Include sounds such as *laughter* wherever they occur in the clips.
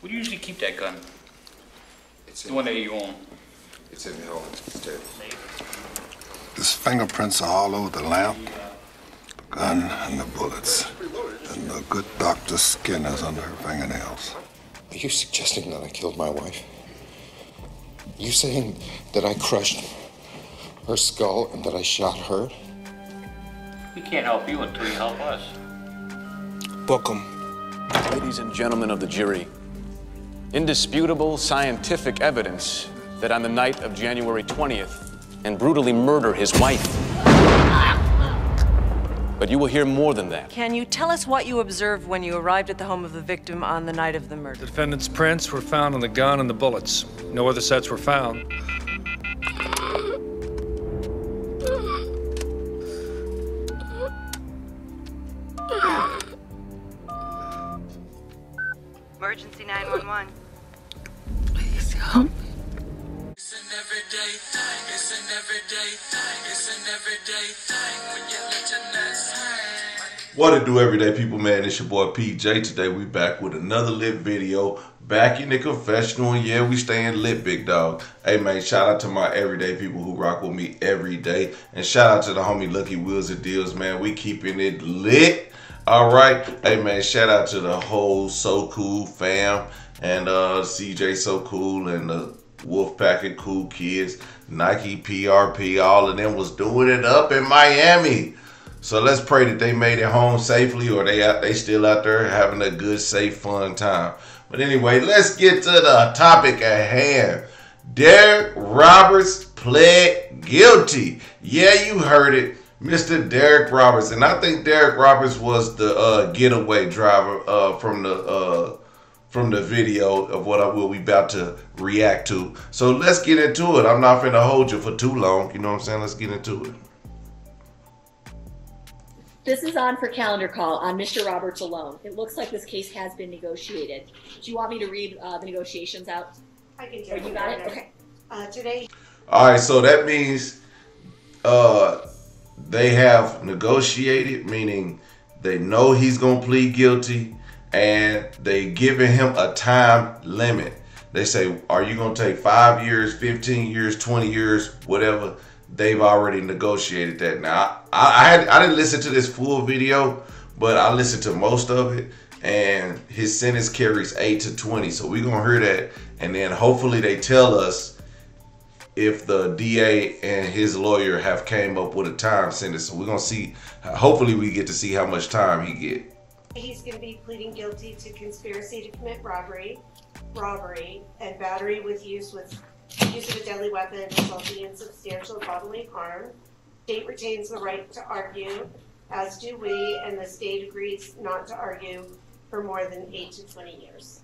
Where do you usually keep that gun? It's The in, one that you own? it's in the hole. Table. His fingerprints are all over the lamp, the gun, and the bullets. And the good Dr. skin is under her fingernails. Are you suggesting that I killed my wife? You saying that I crushed her skull and that I shot her? We can't help you until you help us. Book 'em. Ladies and gentlemen of the jury, indisputable scientific evidence that on the night of January 20th, and brutally murder his wife. But you will hear more than that. Can you tell us what you observed when you arrived at the home of the victim on the night of the murder? The defendant's prints were found on the gun and the bullets. No other sets were found. What it do, everyday people, man? It's your boy PJ. Today we back with another lit video. Back in the confessional, and yeah, we staying lit, big dog. Hey man, shout out to my everyday people who rock with me every day, and shout out to the homie Lucky Wheels and Deals, man. We keeping it lit. All right, hey man, shout out to the whole So Cool fam and uh CJ So Cool and the Wolfpack and Cool Kids, Nike PRP, all of them was doing it up in Miami. So let's pray that they made it home safely or they out they still out there having a good, safe, fun time. But anyway, let's get to the topic at hand. Derek Roberts pled guilty. Yeah, you heard it. Mr. Derek Roberts. And I think Derek Roberts was the uh, getaway driver uh, from the uh, from the video of what I will be about to react to. So let's get into it. I'm not finna hold you for too long. You know what I'm saying? Let's get into it. This is on for calendar call on Mr. Roberts alone. It looks like this case has been negotiated. Do you want me to read uh, the negotiations out? I can Or take you got it? Okay. Uh, today, All right, so that means uh, they have negotiated, meaning they know he's gonna plead guilty, and they giving him a time limit. They say, "Are you gonna take five years, fifteen years, twenty years, whatever?" They've already negotiated that. Now, I I, had, I didn't listen to this full video, but I listened to most of it, and his sentence carries eight to twenty. So we're gonna hear that, and then hopefully they tell us if the DA and his lawyer have came up with a time sentence. So we're gonna see. Hopefully, we get to see how much time he get. he's going to be pleading guilty to conspiracy to commit robbery, robbery, and battery with use with use of a deadly weapon resulting in substantial bodily harm. State retains the right to argue, as do we, and the state agrees not to argue for more than eight to twenty years.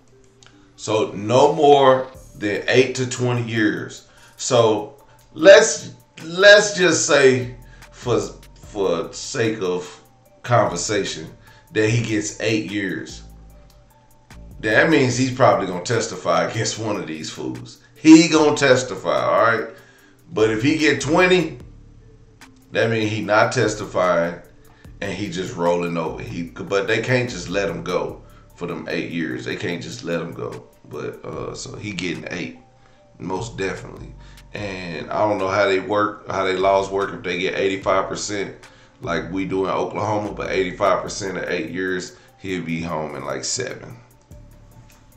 So no more than eight to twenty years. So let's let's just say for for sake of conversation that he gets eight years. That means he's probably gonna testify against one of these fools. He gonna testify, all right. But if he get twenty, that means he not testifying and he just rolling over. He but they can't just let him go for them eight years. They can't just let him go. But uh so he getting eight, most definitely. And I don't know how they work, how they laws work if they get 85% like we do in Oklahoma, but 85% of eight years, he'll be home in like seven.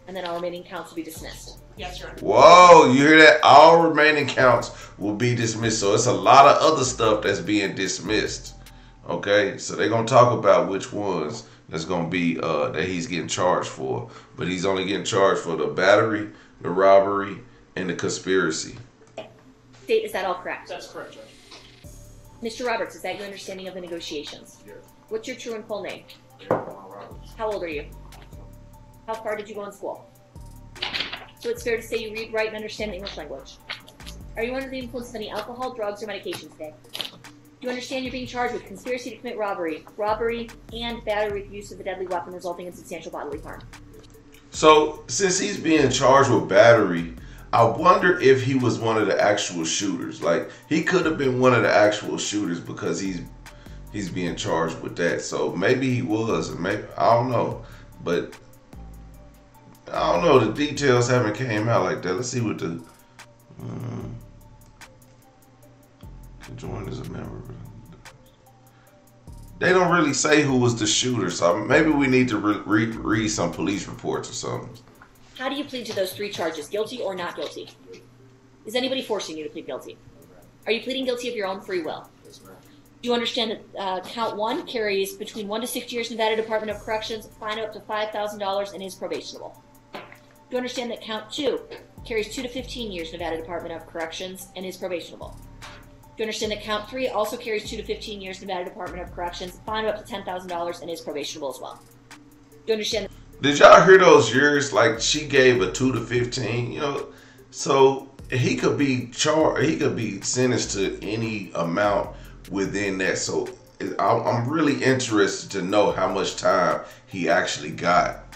And then all remaining counts will be dismissed. Yes, Your Honor. Whoa, you hear that? All remaining counts will be dismissed. So it's a lot of other stuff that's being dismissed. Okay, so they're gonna talk about which ones that's gonna be uh, that he's getting charged for, but he's only getting charged for the battery, the robbery, and the conspiracy. State, is that all correct? That's correct, Judge. Mr. Roberts, is that your understanding of the negotiations? What's your true and full name? How old are you? How far did you go in school? So it's fair to say you read, write, and understand the English language. Are you under the influence of any alcohol, drugs, or medication today? Do you understand you're being charged with conspiracy to commit robbery, robbery, and battery with use of a deadly weapon resulting in substantial bodily harm? So since he's being charged with battery, I wonder if he was one of the actual shooters. Like he could have been one of the actual shooters because he's he's being charged with that. So maybe he was, maybe I don't know, but I I don't know. The details haven't came out like that. Let's see what the. Um, can join as a member. They don't really say who was the shooter, so maybe we need to re- re- read some police reports or something. How do you plead to those three charges, guilty or not guilty? Is anybody forcing you to plead guilty? Are you pleading guilty of your own free will? Do you understand that uh, count one carries between one to six years in Nevada Department of Corrections, fine up to $5,000, and is probationable? Do you understand that count two carries two to 15 years Nevada Department of Corrections and is probationable? Do you understand that count three also carries two to 15 years Nevada Department of Corrections, fine up to $10,000, and is probationable as well? Do you understand? Did y'all hear those years? Like she gave a two to fifteen, you know. So he could be charged. He could be sentenced to any amount within that. So I'm really interested to know how much time he actually got.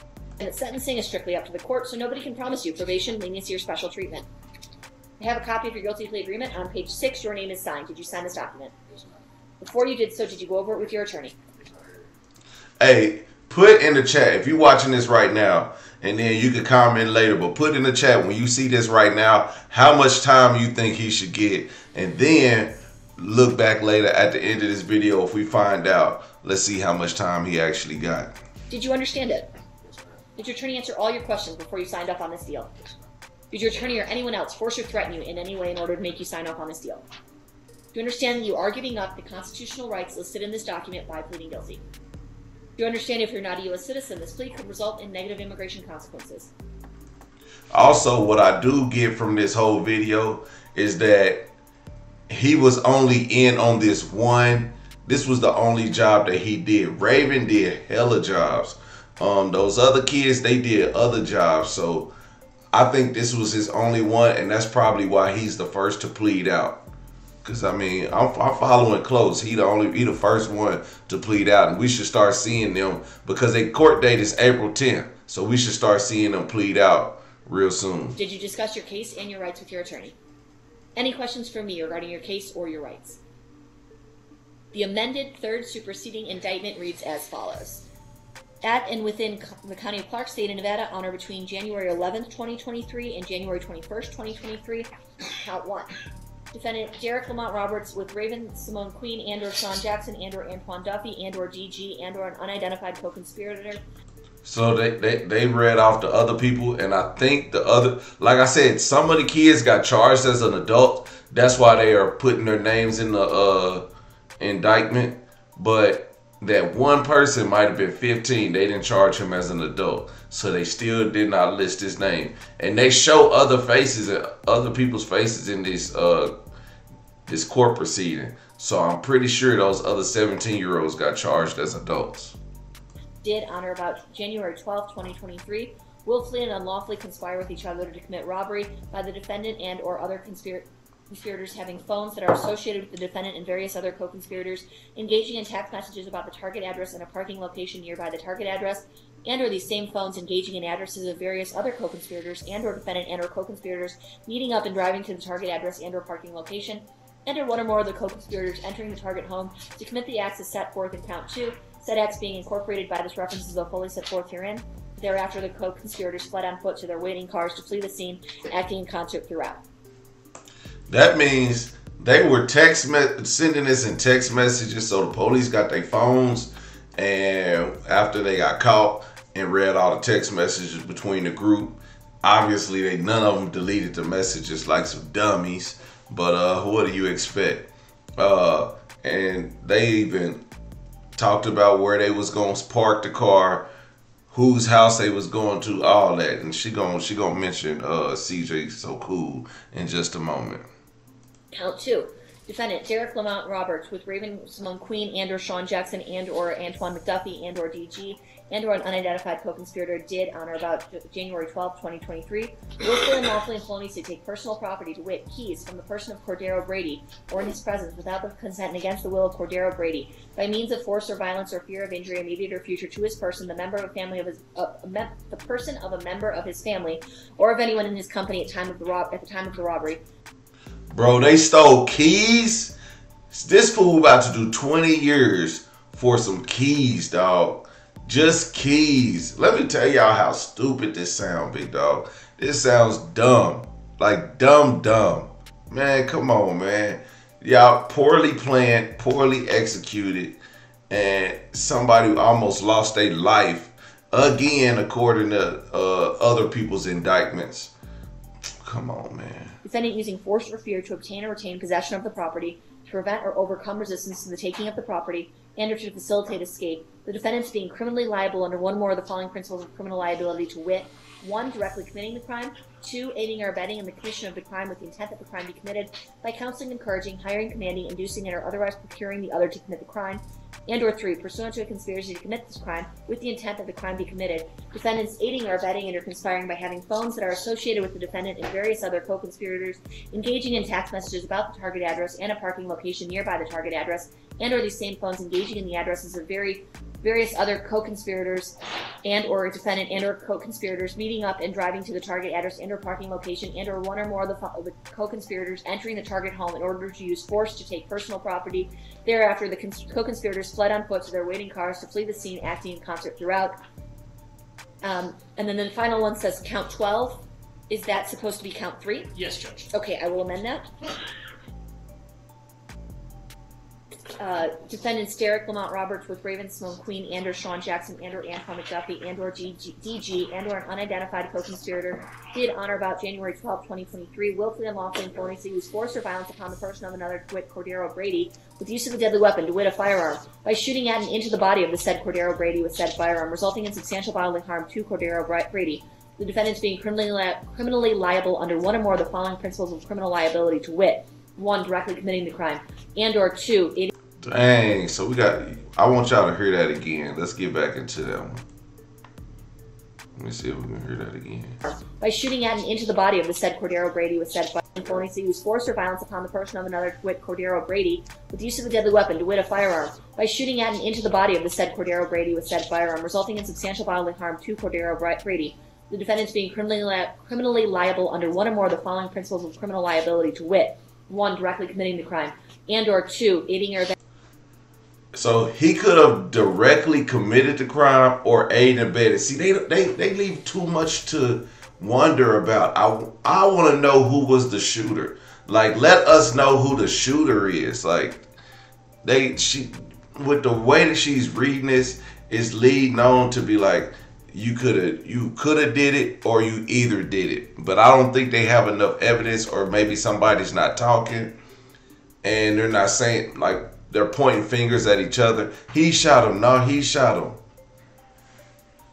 And sentencing is strictly up to the court, so nobody can promise you probation, leniency, or special treatment. I have a copy of your guilty plea agreement. On page six, your name is signed. Did you sign this document? Before you did so, did you go over it with your attorney? Hey, put in the chat if you're watching this right now, and then you can comment later. But put in the chat when you see this right now, how much time you think he should get, and then look back later at the end of this video if we find out. Let's see how much time he actually got. Did you understand it? Did your attorney answer all your questions before you signed off on this deal? Did your attorney or anyone else force or threaten you in any way in order to make you sign off on this deal? Do you understand that you are giving up the constitutional rights listed in this document by pleading guilty? Do you understand if you're not a U.S. citizen, this plea could result in negative immigration consequences? Also, what I do get from this whole video is that he was only in on this one. This was the only job that he did. Raven did hella jobs. Um, those other kids, they did other jobs. So I think this was his only one, and that's probably why he's the first to plead out. Cause I mean, I'm, I'm, following close. He the only, he the first one to plead out, and we should start seeing them because their court date is April 10th. So we should start seeing them plead out real soon. Did you discuss your case and your rights with your attorney? Any questions for me regarding your case or your rights? The amended third superseding indictment reads as follows. At and within the County of Clark, State of Nevada, on or between January 11th, 2023 and January 21st, 2023, count one. Defendant Derek Lamont Roberts with Raven Simone Queen and or Sean Jackson and or Antoine Duffy and or DG and or an unidentified co-conspirator so they, they, they read off the other people, and I think the other, like I said, some of the kids got charged as an adult. That's why they are putting their names in the uh, indictment. But that one person might have been 15. They didn't charge him as an adult, so they still did not list his name. And they show other faces, and other people's faces in this uh, this court proceeding. So I'm pretty sure those other 17 year olds got charged as adults did on or about January 12, 2023, willfully and unlawfully conspire with each other to commit robbery by the defendant and or other conspirator conspirators having phones that are associated with the defendant and various other co-conspirators engaging in text messages about the target address and a parking location nearby the target address and or these same phones engaging in addresses of various other co-conspirators and or defendant and or co-conspirators meeting up and driving to the target address and or parking location and or one or more of the co-conspirators entering the target home to commit the acts as set forth in count 2 Said acts being incorporated by this references are fully set forth herein. Thereafter, the co-conspirators fled on foot to their waiting cars to flee the scene, acting in concert throughout. That means they were text me- sending this in text messages, so the police got their phones, and after they got caught and read all the text messages between the group, obviously they none of them deleted the messages like some dummies. But uh, what do you expect? Uh, and they even talked about where they was to park the car, whose house they was going to, all that. And she gonna she gonna mention uh, CJ so cool in just a moment. Count two. Defendant Derek Lamont Roberts with Raven Simone Queen and or Sean Jackson and or Antoine McDuffie and or DG and or an unidentified co-conspirator did on or about January 12, 2023, willfully and lawfully and feloniously take personal property, to wit, keys, from the person of Cordero Brady or in his presence without the consent and against the will of Cordero Brady, by means of force or violence or fear of injury, immediate or future, to his person, the member of a family of his, uh, the person of a member of his family, or of anyone in his company at time of the rob at the time of the robbery. Bro, they stole keys. This fool about to do 20 years for some keys, dog. Just keys. Let me tell y'all how stupid this sound, big dog. This sounds dumb. Like dumb dumb. Man, come on, man. Y'all poorly planned, poorly executed, and somebody almost lost their life again, according to uh, other people's indictments. Come on, man. Defendant using force or fear to obtain or retain possession of the property, to prevent or overcome resistance to the taking of the property, and or to facilitate escape. The defendants being criminally liable under one or more of the following principles of criminal liability to wit: one, directly committing the crime; two, aiding or abetting in the commission of the crime with the intent that the crime be committed by counseling, encouraging, hiring, commanding, inducing, and or otherwise procuring the other to commit the crime; and or three, pursuant to a conspiracy to commit this crime with the intent that the crime be committed. Defendants aiding or abetting and or conspiring by having phones that are associated with the defendant and various other co-conspirators engaging in text messages about the target address and a parking location nearby the target address, and or these same phones engaging in the addresses of very various other co-conspirators and or defendant and or co-conspirators meeting up and driving to the target address and or parking location and or one or more of the, of the co-conspirators entering the target home in order to use force to take personal property. Thereafter, the cons- co-conspirators fled on foot to their waiting cars to flee the scene, acting in concert throughout. Um, and then the final one says count 12. Is that supposed to be count 3? Yes, Judge. Okay, I will amend that. Uh, defendants Derek Lamont Roberts with Raven Simone Queen and or Sean Jackson and or Antoine McDuffie and or DG and or an unidentified co-conspirator did on or about January 12, 2023 willfully and unlawfully and feloniously use force or violence upon the person of another wit Cordero Brady with use of a deadly weapon to wit a firearm by shooting at and into the body of the said Cordero Brady with said firearm resulting in substantial bodily harm to Cordero Bra- Brady. The defendants being criminally, li- criminally liable under one or more of the following principles of criminal liability to wit one directly committing the crime and or two Dang. So we got. I want y'all to hear that again. Let's get back into that one. Let me see if we can hear that again. by shooting at and into the body of the said Cordero Brady with said firearm, and feloniously use force or violence upon the person of another to wit Cordero Brady with use of a deadly weapon to wit a firearm by shooting at and into the body of the said Cordero Brady with said firearm resulting in substantial bodily harm to Cordero Brady, the defendants being criminally, li- criminally liable under one or more of the following principles of criminal liability to wit one directly committing the crime and or two aiding or abetting So he could have directly committed the crime or aided and abetted. See, they they they leave too much to wonder about. I I want to know who was the shooter. Like, let us know who the shooter is. Like, they she with the way that she's reading this is leading on to be like you could have you could have did it or you either did it. But I don't think they have enough evidence or maybe somebody's not talking and they're not saying like they're pointing fingers at each other. He shot him. No, he shot him.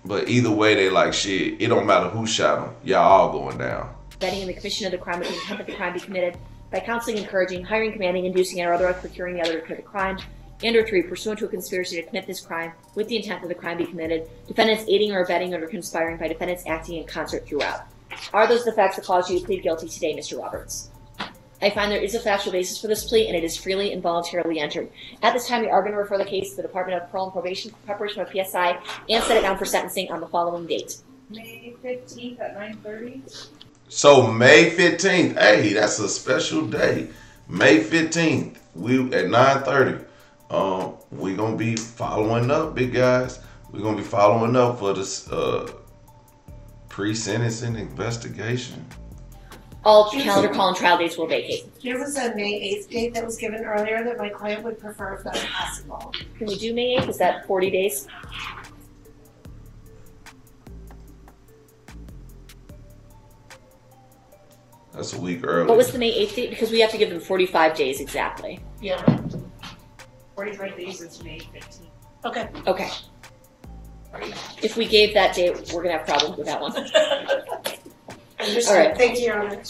But either way, they like shit. It don't matter who shot him. Y'all all going down. abetting in the commission of the crime with the intent that the crime be committed by counseling, encouraging, hiring, commanding, inducing, or otherwise procuring the other to commit the crime, and or three, pursuant to a conspiracy to commit this crime with the intent that the crime be committed, defendants aiding or abetting or conspiring by defendants acting in concert throughout. Are those the facts that cause you to plead guilty today, Mr. Roberts? I find there is a factual basis for this plea, and it is freely and voluntarily entered. At this time, we are going to refer the case to the Department of Parole and Probation for preparation of PSI and set it down for sentencing on the following date. May fifteenth at nine thirty. So May 15th, hey, that's a special day. May 15th, we at 9:30. Um, we gonna be following up, big guys. We're gonna be following up for this uh pre-sentencing investigation. All calendar call and trial dates will vacate. There was a May eighth date that was given earlier that my client would prefer if that's possible. Can we do May 8th? Is that 40 days? That's a week early. What was the May 8th date? Because we have to give them 45 days exactly. Yeah. Forty-five days is May fifteenth. Okay. Okay. If we gave that date, we're gonna have problems with that one. *laughs* Understood. All right. Thank you, Your Honor.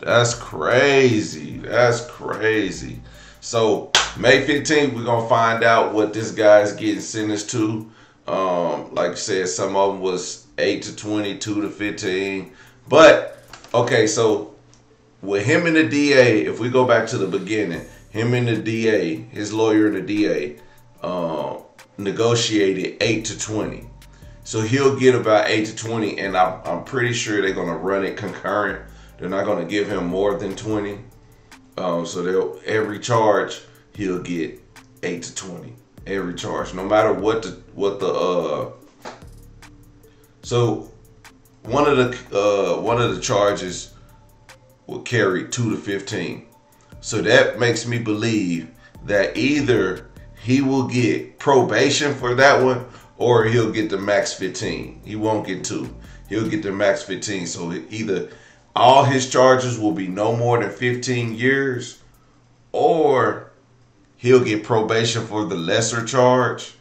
That's crazy. That's crazy. So May 15th, we're gonna find out what this guy's getting sentenced to. Um, like I said, some of them was eight to 20, two to 15. But okay, so with him and the DA, if we go back to the beginning, him and the DA, his lawyer and the DA, um, negotiated eight to 20. So he'll get about eight to 20, and I'm, I'm pretty sure they're gonna run it concurrent. They're not gonna give him more than 20. Um, so they'll every charge he'll get 8 to 20 every charge, no matter what the what the uh. So one of the uh one of the charges will carry two to 15. So that makes me believe that either he will get probation for that one or he'll get the max 15. He won't get two. He'll get the max 15. So either all his charges will be no more than 15 years or he'll get probation for the lesser charge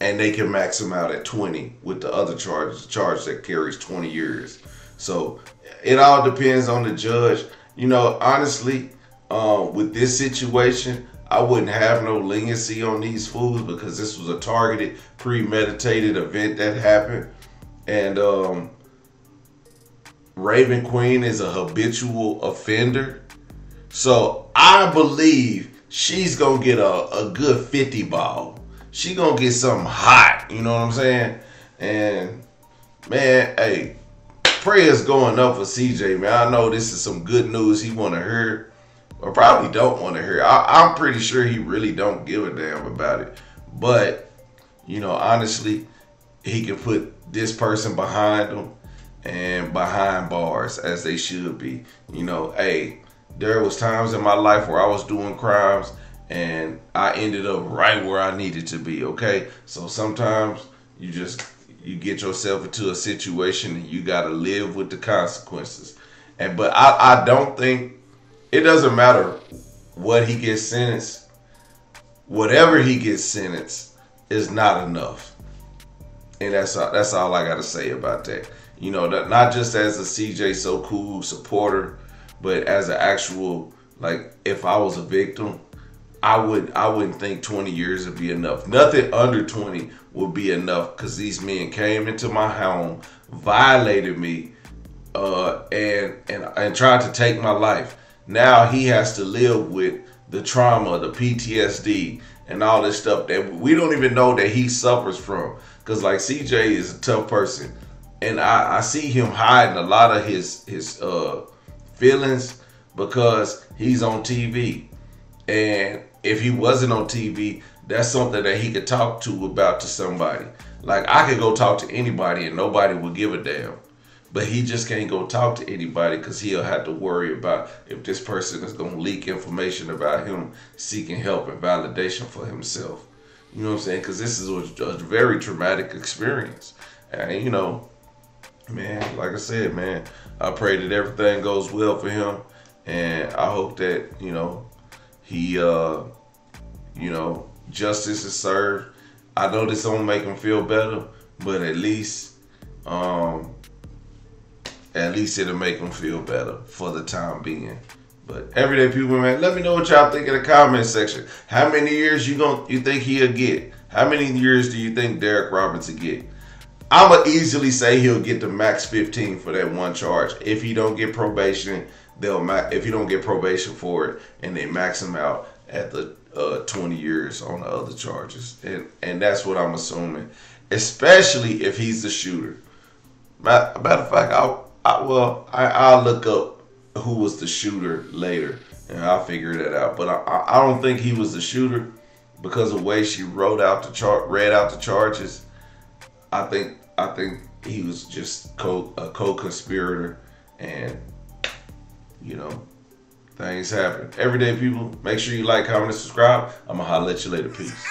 and they can max him out at 20 with the other charge, the charge that carries 20 years. So it all depends on the judge. You know, honestly, um, with this situation, I wouldn't have no leniency on these fools because this was a targeted, premeditated event that happened. And um, Raven Queen is a habitual offender. So I believe she's gonna get a, a good 50 ball. She gonna get something hot, you know what I'm saying? And man, hey, prayers going up for CJ, man. I know this is some good news he wanna hear, or probably don't wanna hear. I, I'm pretty sure he really don't give a damn about it. But, you know, honestly, he can put this person behind him and behind bars as they should be. You know, hey, there was times in my life where I was doing crimes and I ended up right where I needed to be, okay? So sometimes you just you get yourself into a situation and you got to live with the consequences. And but I I don't think it doesn't matter what he gets sentenced. Whatever he gets sentenced is not enough. And that's all, that's all I got to say about that. You know, not just as a CJ so cool supporter, but as an actual like if I was a victim, I would I wouldn't think 20 years would be enough. Nothing under 20 would be enough because these men came into my home, violated me, uh, and and and tried to take my life. Now he has to live with the trauma, the PTSD, and all this stuff that we don't even know that he suffers from. Cause like CJ is a tough person, and I, I see him hiding a lot of his his uh, feelings because he's on TV, and if he wasn't on TV, that's something that he could talk to about to somebody. Like I could go talk to anybody and nobody would give a damn. But he just can't go talk to anybody because he'll have to worry about if this person is going to leak information about him seeking help and validation for himself. You know what I'm saying? Because this is a, a very traumatic experience. And, you know, man, like I said, man, I pray that everything goes well for him. And I hope that, you know, he, uh, you know, justice is served. I know this don't make him feel better, but at least, um, at least it'll make him feel better for the time being. But everyday people, man, let me know what y'all think in the comment section. How many years you going you think he'll get? How many years do you think Derek Roberts will get? I'ma easily say he'll get the max 15 for that one charge. If he don't get probation, they'll if you don't get probation for it, and they max him out at the uh, 20 years on the other charges, and and that's what I'm assuming, especially if he's the shooter. Matter of fact, I'll I, well I, I'll look up who was the shooter later, and I'll figure that out. But I I don't think he was the shooter because of the way she wrote out the chart, read out the charges. I think I think he was just co a co-conspirator, and you know, things happen. Everyday people, make sure you like, comment, and subscribe. I'm gonna holler at you later. Peace.